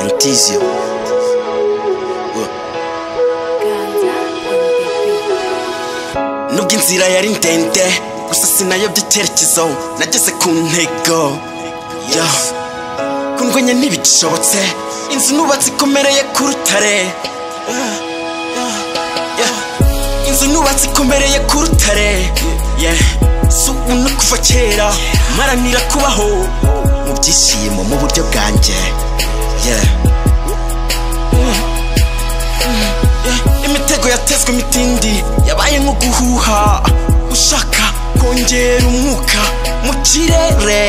Antizio. Uh. Nubwo inzira yari ndende gusa sinayobye icyerekezo nageze ku ntego kundwanya ntibigishobotse inzu nubatse ikomereye ku rutare inzu nubatse ikomereye ku rutare yeah. Si ubuntu kuva kera mparanira kubaho. Mu byishimo mu buryo bwanjye imitego yatezwe imitindi yabaye nko guhuha. Ushaka kongera umwuka mu kirere.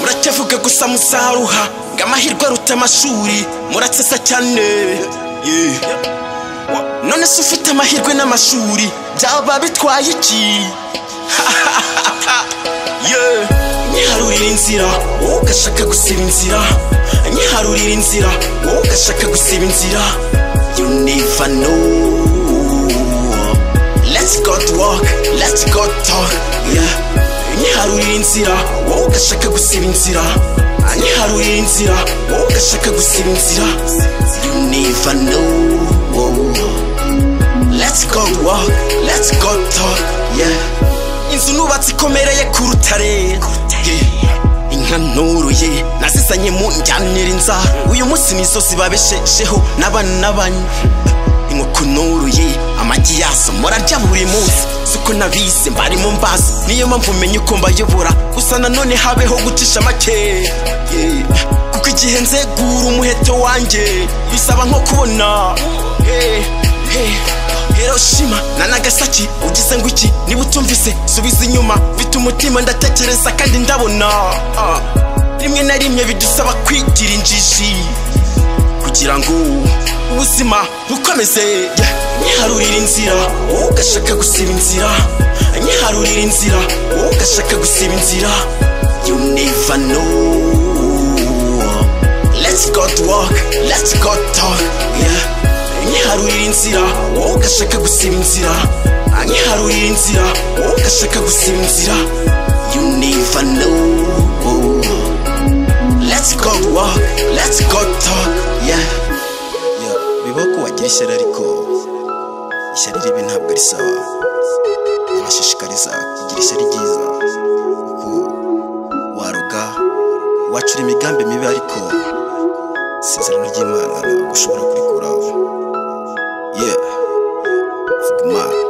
Muracyavuga gusa musaruha ngo amahirwe aruta amashuri. Muratsesa cyane. None se ufite amahirwe n'amashuri. Byaba bitwaye iki? Nyiharurira inzira wowe ugashaka gusiba inzira. Nyiharurira inzira wowe ugashaka gusiba inzira. You never know. Let's go to work let's go talk. Yeah. nyiharurira inzira wowe ugashaka gusiba inzira. Nyiharurira inzira wowe ugashaka gusiba inzira. You never know. Let's go work let's go talk yeah. Inzu nubatse ikomereye ku rutare inka nazizanye mu njyanira inzara uyu munsi nizo zibabeshejeho n'abana inkoko nuruye amagi yazo murarya buri munsi. Suko nabize mbarimo mbazi niyo mpamvu menye uko mbayobora. Gusa nanone habeho gucisha make. Kuko igihe nzegura umuheto wanjye bisaba nko kubona. Hiroshima na Nagasaki ugize ngo iki? Niba utumvise subiza inyuma. Mfite umutima ndatekereza kandi ndabona. Ah. rimwe na rimwe bidusaba kwigira injiji. Bukomeze. Nyiharurira inzira oh, wowe ugashaka gusiba inzira. Nyiharurira inzira oh, wowe ugashaka gusiba inzira. You never know. Let's go to work let's go talk. Yeah. Nyiharurira inzira oh, wowe ugashaka gusiba inzira. Nyiharurira inzira wowe ugashaka gusiba inzira. You never know. Let's go let's go talk ni ishyari ariko ishyari ribi ntabwo risaba. Abashishikariza kugira ishyari ryiza kuko waruga wacura imigambi mibi ariko isezerano ry'imana ntabwo ushobora kurikuraho. Yewe vuga imana.